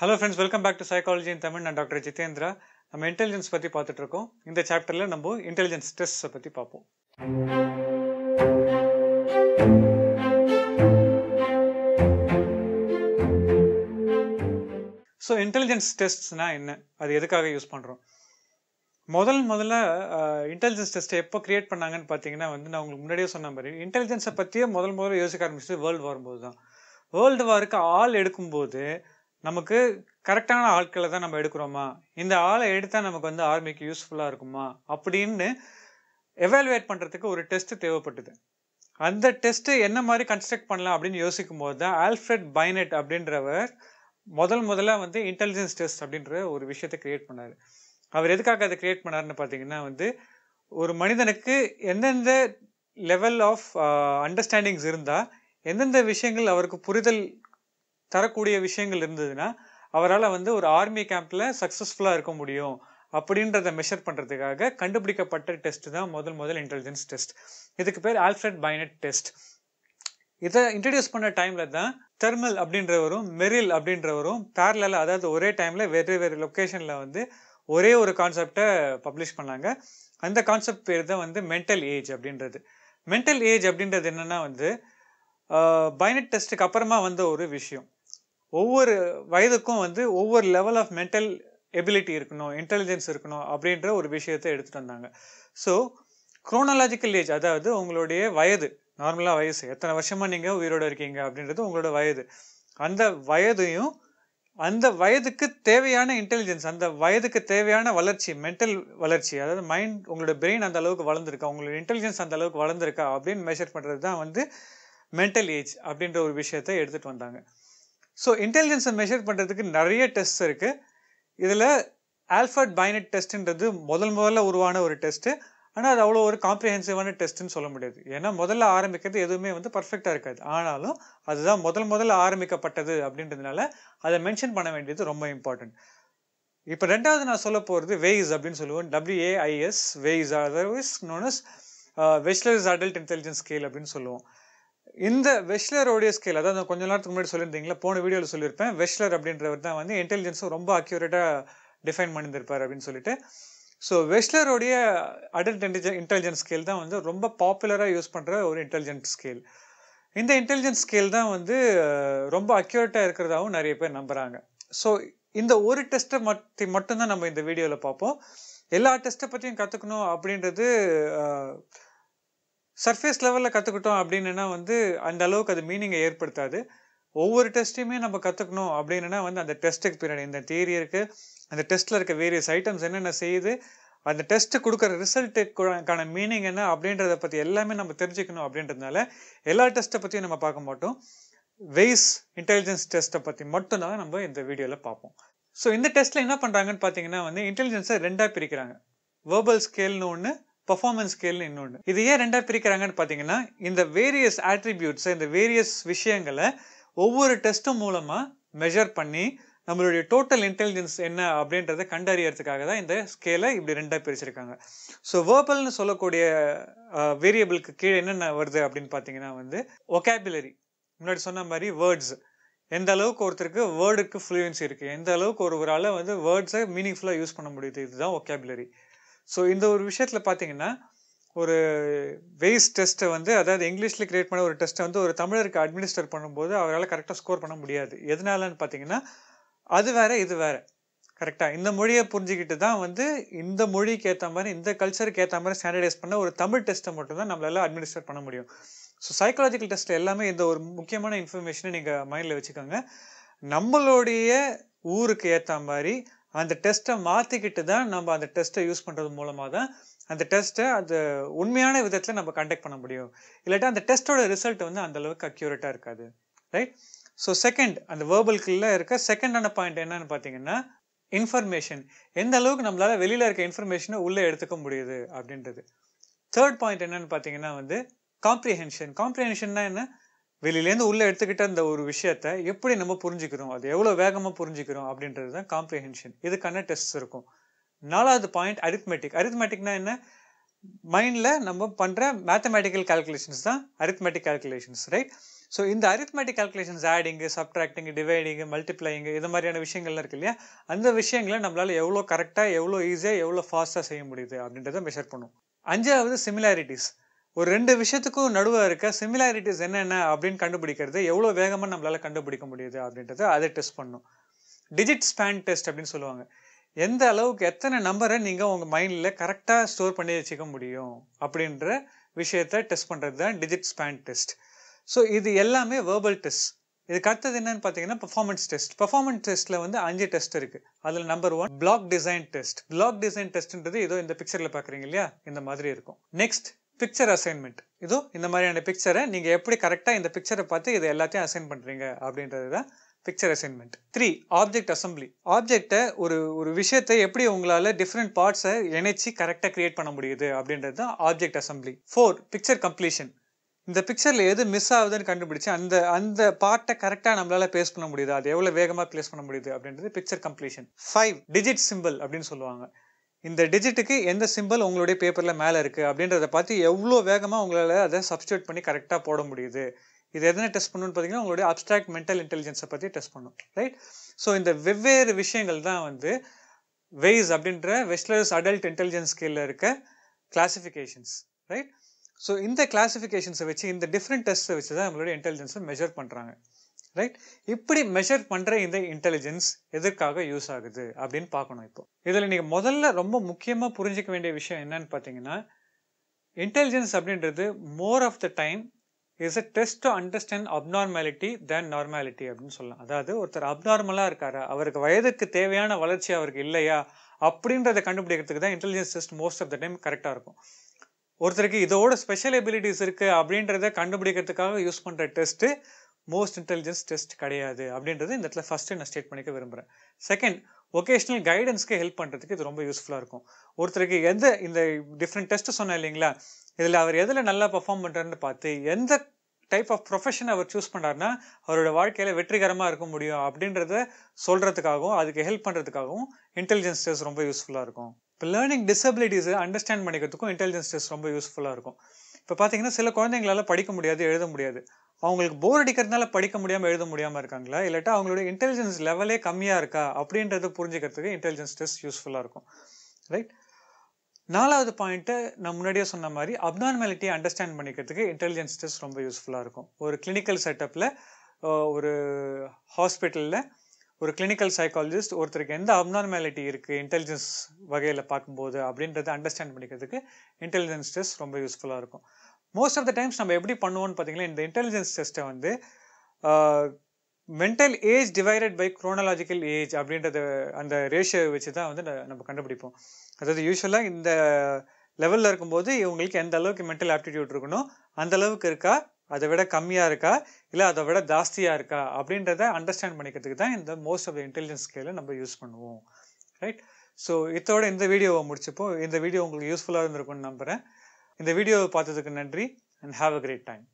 Hello friends welcome back to psychology in Tamil நான் doctor Jitendra நம்ம intelligence பற்றி பார்த்துட்டு இருக்கோம் இந்த சாப்டரில் நம்ம இன்டெலிஜென்ஸ் டெஸ்ட்டை பற்றி பார்ப்போம். ஸோ இன்டெலிஜென்ஸ் டெஸ்ட்ஸ்னால் என்ன? அது எதுக்காக யூஸ் பண்ணுறோம் முதல் முதல்ல இன்டெலிஜென்ஸ் டெஸ்ட்டை எப்போ கிரியேட் பண்ணாங்கன்னு பார்த்தீங்கன்னா வந்து நான் உங்களுக்கு முன்னாடியே சொன்ன மாதிரி இன்டெலிஜென்ஸை பற்றியே முதல் முதல்ல யோசிக்க ஆரம்பிச்சது வேர்ல்டு போது தான் வேர்ல்டு வாருக்கு ஆள் எடுக்கும்போது நமக்கு கரெக்டான ஆட்களை தான் நம்ம எடுக்கிறோமா? இந்த ஆளை எடுத்தால் நமக்கு வந்து ஆர்மிக்கு யூஸ்ஃபுல்லாக இருக்குமா? அப்படின்னு எவாலுவேட் பண்ணுறதுக்கு ஒரு டெஸ்ட் தேவைப்பட்டது. அந்த டெஸ்ட்டு என்ன மாதிரி கன்ஸ்ட்ரக்ட் பண்ணலாம் அப்படின்னு யோசிக்கும் போது தான் ஆல்ஃப்ரெட் பைனட் அப்படின்றவர் முதல் முதல்ல வந்து இன்டெலிஜென்ஸ் டெஸ்ட் அப்படின்ற ஒரு விஷயத்தை கிரியேட் பண்ணார். அவர் எதுக்காக அதை கிரியேட் பண்ணாருன்னு பார்த்தீங்கன்னா வந்து ஒரு மனிதனுக்கு எந்தெந்த லெவல் ஆஃப் அண்டர்ஸ்டாண்டிங்ஸ் இருந்தால் எந்தெந்த விஷயங்கள் அவருக்கு புரிதல் தரக்கூடிய விஷயங்கள் இருந்ததுன்னா அவரால் வந்து ஒரு ஆர்மி கேம்ப்ல சக்ஸஸ்ஃபுல்லாக இருக்க முடியும் அப்படின்றத மெஷர் பண்ணுறதுக்காக கண்டுபிடிக்கப்பட்ட டெஸ்ட் தான் முதல் முதல் இன்டெலிஜென்ஸ் டெஸ்ட் இதுக்கு பேர் ஆல்ஃப்ரெட் பைனட் டெஸ்ட் இதை இன்ட்ரடியூஸ் பண்ண டைம்ல தான் தெர்மல் அப்படின்றவரும் மெரில் அப்படின்றவரும் பேரலில் அதாவது ஒரே டைமில் வேறு வேறு லொக்கேஷனில் வந்து ஒரே ஒரு கான்செப்டை பப்ளிஷ் பண்ணாங்க. அந்த கான்செப்ட் பேர் தான் வந்து மென்டல் ஏஜ் அப்படின்றது. மென்டல் ஏஜ் அப்படின்றது என்னன்னா வந்து பைனட் டெஸ்ட்டுக்கு அப்புறமா வந்த ஒரு விஷயம். ஒவ்வொரு வயதுக்கும் வந்து ஒவ்வொரு லெவல் ஆஃப் மென்டல் எபிலிட்டி இருக்கணும் இன்டெலிஜென்ஸ் இருக்கணும் அப்படின்ற ஒரு விஷயத்தை எடுத்துகிட்டு வந்தாங்க. ஸோ குரோனாலாஜிக்கல் ஏஜ் அதாவது உங்களுடைய வயது நார்மலாக வயசு எத்தனை வருஷமா நீங்கள் உயிரோடு இருக்கீங்க அப்படின்றது உங்களோட வயது. அந்த வயதையும் அந்த வயதுக்கு தேவையான இன்டெலிஜென்ஸ் அந்த வயதுக்கு தேவையான வளர்ச்சி மென்டல் வளர்ச்சி அதாவது மைண்ட் உங்களோட பிரெயின் அந்த அளவுக்கு வளர்ந்துருக்கா உங்களோட இன்டெலிஜென்ஸ் அந்த அளவுக்கு வளர்ந்துருக்கா அப்படின்னு மெஷர் பண்ணுறது தான் வந்து மென்டல் ஏஜ் அப்படின்ற ஒரு விஷயத்தை எடுத்துகிட்டு வந்தாங்க. ஸோ இன்டெலிஜென்ஸை மெஷர் பண்ணுறதுக்கு நிறைய டெஸ்ட் இருக்குது இதில் ஆல்ஃபர்ட் பைனட் டெஸ்ட்டுன்றது முதல் முதல்ல உருவான ஒரு டெஸ்ட்டு ஆனால் அது அவ்வளோ ஒரு காம்ப்ரிஹென்சிவான டெஸ்ட்டுன்னு சொல்ல முடியாது. ஏன்னா முதல்ல ஆரம்பிக்கிறது எதுவுமே வந்து பர்ஃபெக்டாக இருக்காது. ஆனாலும் அதுதான் முதல் முதல்ல ஆரம்பிக்கப்பட்டது அப்படின்றதுனால அதை மென்ஷன் பண்ண வேண்டியது ரொம்ப இம்பார்ட்டன்ட் இப்போ ரெண்டாவது நான் சொல்ல போகிறது வெய்ஸ் அப்படின்னு சொல்லுவோம். WAIS ways otherwise known as Wechsler's adult intelligence scale அப்படின்னு சொல்லுவோம். இந்த வெஷ்லரோடைய ஸ்கேல் அதாவது கொஞ்ச நேரத்துக்கு முன்னாடி சொல்லியிருந்தீங்களா போன வீடியோவில் சொல்லியிருப்பேன் வெஸ்லர் அப்படின்றவர் தான் வந்து இன்டெலிஜென்ஸும் ரொம்ப அக்யூரேட்டாக டிஃபைன் பண்ணியிருப்பார் அப்படின்னு சொல்லிட்டு. ஸோ வெஸ்லருடைய அடல்ட் இன்டெலிஜென் இன்டெலிஜென்ஸ் ஸ்கேல் தான் வந்து ரொம்ப பாப்புலராக யூஸ் பண்ணுற ஒரு இன்டெலிஜென்ட் ஸ்கேல் இந்த இன்டெலிஜென்ஸ் ஸ்கேல் தான் வந்து ரொம்ப அக்யூரேட்டாக இருக்கிறதாவும் நிறைய பேர் நம்புகிறாங்க ஸோ இந்த ஒரு டெஸ்ட்டை மத்தி மட்டும்தான் நம்ம இந்த வீடியோவில் பார்ப்போம். எல்லா டெஸ்ட்டை பற்றியும் கற்றுக்கணும் அப்படின்றது சர்ஃபேஸ் லெவலில் கற்றுக்கிட்டோம் அப்படின்னா வந்து அந்த அளவுக்கு அது மீனிங்கை ஏற்படுத்தாது. ஒவ்வொரு டெஸ்ட்டையுமே நம்ம கற்றுக்கணும் அப்படின்னா வந்து அந்த டெஸ்ட்டுக்கு பின்னாடி இந்த தியரி இருக்குது அந்த டெஸ்ட்டில் இருக்க வேரியஸ் ஐட்டம்ஸ் என்னென்ன செய்யுது அந்த டெஸ்ட் கொடுக்குற ரிசல்ட்டுக்கான மீனிங் என்ன அப்படின்றத பற்றி எல்லாமே நம்ம தெரிஞ்சுக்கணும் அப்படின்றதுனால எல்லா டெஸ்ட்டை பற்றியும் நம்ம பார்க்க மாட்டோம். வெய்ஸ் இன்டெலிஜென்ஸ் டெஸ்ட்டை பற்றி மட்டும்தான் நம்ம இந்த வீடியோவில் பார்ப்போம். ஸோ இந்த டெஸ்ட்டில் என்ன பண்ணுறாங்கன்னு பார்த்தீங்கன்னா வந்து இன்டெலிஜென்ஸை ரெண்டாக பிரிக்கிறாங்க. வேர்பல் ஸ்கேல்னு ஒன்று பர்ஃபார்மன்ஸ் ஸ்கேல்னு இன்னொன்று இது ஏன் ரெண்டாக பிரிக்கிறாங்கன்னு பார்த்தீங்கன்னா இந்த வேரியஸ் ஆட்ரிபியூட்ஸ் இந்த வேரியஸ் விஷயங்களை ஒவ்வொரு டெஸ்ட்டும் மூலமாக மெஷர் பண்ணி நம்மளுடைய டோட்டல் இன்டெலிஜென்ஸ் என்ன அப்படின்றத கண்டறியறதுக்காக தான் இந்த ஸ்கேலை இப்படி ரெண்டாக பிரிச்சிருக்காங்க. ஸோ வேர்பல்னு சொல்லக்கூடிய வேரியபிளுக்கு கீழே என்னென்ன வருது அப்படின்னு பார்த்தீங்கன்னா வந்து ஒகேபுலரி முன்னாடி சொன்ன மாதிரி வேர்ட்ஸ் எந்த அளவுக்கு ஒருத்தருக்கு வேர்டுக்கு ஃப்ளூயன்சி இருக்குது எந்த அளவுக்கு ஒருவரால் வந்து வேர்ட்ஸை மீனிங்ஃபுல்லாக யூஸ் பண்ண முடியுது இதுதான் ஒகேபுலரி ஸோ இந்த ஒரு விஷயத்தில் பார்த்தீங்கன்னா ஒரு வெய்ஸ் டெஸ்ட்டை வந்து அதாவது இங்கிலீஷில் கிரியேட் பண்ண ஒரு டெஸ்ட்டை வந்து ஒரு தமிழருக்கு அட்மினிஸ்டர் பண்ணும்போது அவரால் கரெக்டாக ஸ்கோர் பண்ண முடியாது. எதனாலன்னு பார்த்தீங்கன்னா அது வேற இது வேற. கரெக்டாக இந்த மொழியை புரிஞ்சுக்கிட்டு தான் வந்து இந்த மொழிக்கு ஏற்ற மாதிரி இந்த கல்ச்சருக்கு ஏற்ற மாதிரி ஸ்டாண்டர்டைஸ் பண்ண ஒரு தமிழ் டெஸ்ட்டை மட்டும்தான் நம்மளால அட்மினிஸ்டர் பண்ண முடியும். ஸோ சைக்காலஜிக்கல் டெஸ்ட்டில் எல்லாமே இந்த ஒரு முக்கியமான இன்ஃபர்மேஷனை நீங்கள் மைண்டில் வச்சுக்கோங்க. நம்மளுடைய ஊருக்கு ஏற்ற மாதிரி அந்த டெஸ்ட்டை மாற்றிக்கிட்டு தான் நம்ம அந்த டெஸ்ட்டை யூஸ் பண்ணுறது மூலமாக தான் அந்த டெஸ்ட்டை அது உண்மையான விதத்தில் நம்ம கண்டக்ட் பண்ண முடியும். இல்லாட்டா அந்த டெஸ்ட்டோட ரிசல்ட் வந்து அந்த அளவுக்கு அக்யூரேட்டாக இருக்காது. ரைட் ஸோ செகண்ட் அந்த வேர்பல்குள்ள இருக்க செகண்டான பாயிண்ட் என்னன்னு பார்த்தீங்கன்னா இன்ஃபர்மேஷன் எந்த அளவுக்கு நம்மளால வெளியில் இருக்க இன்ஃபர்மேஷனை உள்ளே எடுத்துக்க முடியுது அப்படின்றது. தேர்ட் பாயிண்ட் என்னன்னு பார்த்தீங்கன்னா வந்து காம்ப்ரிஹென்ஷன் காம்ப்ரிஹென்ஷன்னா என்ன? வெளியிலேருந்து உள்ளே எடுத்துக்கிட்ட அந்த ஒரு விஷயத்த எப்படி நம்ம புரிஞ்சுக்கிறோம்? அது எவ்வளோ வேகமாக புரிஞ்சுக்கிறோம்? அப்படின்றது தான் காம்ப்ரிஹென்ஷன் இதுக்கான டெஸ்ட் இருக்கும். நாலாவது பாயிண்ட் அரித்மெட்டிக் அரித்மெட்டிக்னா என்ன? மைண்டில் நம்ம பண்ணுற மேத்தமேட்டிக்கல் கால்குலேஷன்ஸ் தான் அரித்மெட்டிக் கால்குலேஷன்ஸ் ரைட் ஸோ இந்த arithmetic calculations adding subtracting dividing multiplying இது மாதிரியான விஷயங்கள்லாம் இருக்கு இல்லையா? அந்த விஷயங்களை நம்மளால் எவ்வளோ கரெக்டாக எவ்வளோ ஈஸியாக எவ்வளோ ஃபாஸ்ட்டாக செய்ய முடியுது அப்படின்றத மெஷர் பண்ணும். அஞ்சாவது சிமிலாரிட்டிஸ் ஒரு ரெண்டு விஷயத்துக்கும் நடுவாக இருக்க சிமிலாரிட்டிஸ் என்னென்ன அப்படின்னு கண்டுபிடிக்கிறது எவ்வளோ வேகமாக நம்மளால் கண்டுபிடிக்க முடியுது அப்படின்றத அதை டெஸ்ட் பண்ணும். டிஜிட் ஸ்பேன் டெஸ்ட் அப்படின்னு சொல்லுவாங்க. எந்த அளவுக்கு எத்தனை நம்பரை நீங்கள் உங்கள் மைண்டில் கரெக்டாக ஸ்டோர் பண்ணி வச்சுக்க முடியும் அப்படின்ற விஷயத்த டெஸ்ட் பண்ணுறது தான் டிஜிட் ஸ்பேன் டெஸ்ட் ஸோ இது எல்லாமே வேர்பல் டெஸ்ட் இதுக்கு அடுத்தது என்னன்னு பார்த்தீங்கன்னா பெர்ஃபார்மன்ஸ் டெஸ்ட் பர்ஃபார்மன்ஸ் டெஸ்ட்டில் வந்து அஞ்சு டெஸ்ட் இருக்குது அதில் number one block design test block design டெஸ்ட்ன்றது ஏதோ இந்த பிக்சரில் பார்க்குறீங்க இல்லையா? இந்த மாதிரி இருக்கும். நெக்ஸ்ட் பிக்சர் அசைன்மெண்ட் இதோ இந்த மாதிரியான பிக்சரை நீங்கள் எப்படி கரெக்டாக இந்த பிக்சரை பார்த்து இது எல்லாத்தையும் அசைன் பண்ணுறீங்க அப்படின்றது தான் picture assignment three object assembly ஆப்ஜெக்டை ஒரு ஒரு விஷயத்தை எப்படி உங்களால் டிஃப்ரெண்ட் பார்ட்ஸை இணைச்சி கரெக்டாக கிரியேட் பண்ண முடியுது அப்படின்றது தான் object assembly four picture completion இந்த பிக்சரில் எது மிஸ் ஆகுதுன்னு கண்டுபிடிச்சு அந்த அந்த பார்ட்டை கரெக்டாக நம்மளால் பிளேஸ் பண்ண முடியுது? அது எவ்வளோ வேகமாக பிளேஸ் பண்ண முடியுது அப்படின்றது picture completion five digit simple அப்படின்னு சொல்லுவாங்க. இந்த டிஜிட்டுக்கு எந்த சிம்பிள் உங்களுடைய பேப்பரில் மேலே இருக்குது அப்படின்றத பார்த்து எவ்வளோ வேகமாக உங்களால் அதை சப்ஸ்டியூட் பண்ணி கரெக்டாக போட முடியுது. இது எதனா டெஸ்ட் பண்ணணும்னு பார்த்தீங்கன்னா உங்களுடைய அப்ட்ராக்ட் மென்டல் இன்டெலிஜென்ஸை பற்றி டெஸ்ட் பண்ணும் ரைட் ஸோ இந்த வெவ்வேறு விஷயங்கள் தான் வந்து வெய்ஸ் அப்படின்ற வெஸ்லர்ஸ் அடல்ட் இன்டெலிஜென்ஸ் ஸ்கேலில் இருக்க கிளாசிஃபிகேஷன்ஸ் ரைட் ஸோ இந்த கிளாசிஃபிகேஷன்ஸை வச்சு இந்த டிஃப்ரெண்ட் டெஸ்ட்டை வச்சு தான் நம்மளுடைய இன்டெலிஜென்ஸை மெஷர் பண்ணுறாங்க ரைட் இப்படி மெஷர் பண்ணுற இந்த இன்டெலிஜென்ஸ் எதற்காக யூஸ் ஆகுது அப்படின்னு பார்க்கணும் இப்போ. இதில் நீங்கள் முதல்ல ரொம்ப முக்கியமாக புரிஞ்சிக்க வேண்டிய விஷயம் என்னன்னு பார்த்தீங்கன்னா இன்டெலிஜென்ஸ் அப்படின்றது more of the time is a test to understand abnormality then normality அப்படின்னு சொல்லலாம். அதாவது ஒருத்தர் அப்நார்மலாக இருக்காரா அவருக்கு வயதுக்கு தேவையான வளர்ச்சி அவருக்கு இல்லையா அப்படின்றத கண்டுபிடிக்கிறதுக்கு தான் intelligence test most of the time கரெக்டாக இருக்கும். ஒருத்தருக்கு இதோட ஸ்பெஷல் எபிலிட்டிஸ் இருக்குது அப்படின்றத கண்டுபிடிக்கிறதுக்காக யூஸ் பண்ணுற டெஸ்ட்டு மோஸ்ட் இன்டெலிஜென்ஸ் டெஸ்ட் கிடையாது அப்படின்றது இந்த இடத்துல ஃபஸ்ட்டு நான் ஸ்டேட் பண்ணிக்க விரும்புகிறேன் செகண்ட் ஒகேஷனல் கைடன்ஸ்க்கு ஹெல்ப் பண்ணுறதுக்கு இது ரொம்ப யூஸ்ஃபுல்லாக இருக்கும். ஒருத்தருக்கு எந்த இந்த டிஃப்ரெண்ட் டெஸ்ட் சொன்னேன் இல்லைங்களா? இதில் அவர் எதில் நல்லா பெர்ஃபார்ம் பண்ணுறாருன்னு பார்த்து எந்த டைப் ஆஃப் ப்ரொஃபஷன் அவர் சூஸ் பண்ணாருன்னா அவரோட வாழ்க்கையில் வெற்றிகரமாக இருக்க முடியும் அப்படின்றத சொல்கிறதுக்காகவும் அதுக்கு ஹெல்ப் பண்ணுறதுக்காகவும் இன்டெலிஜென்ஸ் டெஸ்ட் ரொம்ப யூஸ்ஃபுல்லாக இருக்கும். இப்போ லேர்னிங் டிசபிலிட்டிஸை அண்டர்ஸ்டாண்ட் பண்ணிக்கிறதுக்கும் இன்டெலிஜென்ஸ் டெஸ்ட் ரொம்ப யூஸ்ஃபுல்லாக இருக்கும். இப்போ பார்த்தீங்கன்னா சில குழந்தைங்களால படிக்க முடியாது எழுத முடியாது. அவங்களுக்கு போர் அடிக்கிறதுனால படிக்க முடியாமல் எழுத முடியாமல் இருக்காங்களா? இல்லாட்டா அவங்களோட இன்டெலிஜென்ஸ் லெவலே கம்மியாக இருக்கா? அப்படின்றத புரிஞ்சுக்கிறதுக்கு இன்டெலிஜென்ஸ் டெஸ்ட் யூஸ்ஃபுல்லாக இருக்கும். ரைட் நாலாவது பாயிண்ட்டு நான் முன்னாடியே சொன்ன மாதிரி அப்னார்மாலிட்டியை அண்டர்ஸ்டாண்ட் பண்ணிக்கிறதுக்கு இன்டெலிஜென்ஸ் டெஸ்ட் ரொம்ப யூஸ்ஃபுல்லாக இருக்கும். ஒரு கிளினிக்கல் செட்டப்பில் ஒரு ஹாஸ்பிட்டலில் ஒரு கிளினிக்கல் சைக்காலஜிஸ்ட் ஒருத்தருக்கு எந்த அப்னார்மாலிட்டி இருக்குது இன்டெலிஜென்ஸ் வகையில் பார்க்கும்போது அப்படின்றத அண்டர்ஸ்டாண்ட் பண்ணிக்கிறதுக்கு இன்டெலிஜென்ஸ் டெஸ்ட் ரொம்ப யூஸ்ஃபுல்லாக இருக்கும். மோஸ்ட் ஆஃப் த டைம்ஸ் நம்ம எப்படி பண்ணுவோம்னு பார்த்தீங்கன்னா இந்த இன்டெலிஜென்ஸ் டெஸ்ட்டை வந்து mental age divided by chronological age அப்படின்றத அந்த ரேஷியோ வச்சு தான் வந்து நம்ம கண்டுபிடிப்போம். அதாவது யூஸ்வலாக இந்த லெவலில் இருக்கும்போது இவங்களுக்கு எந்த அளவுக்கு மென்டல் ஆப்டிடியூட் இருக்கணும் அந்த அளவுக்கு இருக்கா அதை விட கம்மியாக இருக்கா இல்லை அதை விட ஜாஸ்தியாக இருக்கா அப்படின்றத அண்டர்ஸ்டாண்ட் பண்ணிக்கிறதுக்கு தான் இந்த மோஸ்ட் ஆஃப் த இன்டெலிஜென்ஸ் ஸ்கேலை நம்ம யூஸ் பண்ணுவோம். ரைட் ஸோ இதோட இந்த வீடியோவை முடிச்சப்போ இந்த வீடியோ உங்களுக்கு யூஸ்ஃபுல்லாக இருந்திருக்கும்னு நம்புகிறேன் இந்த வீடியோவை பார்த்ததுக்கு நன்றி and have a great time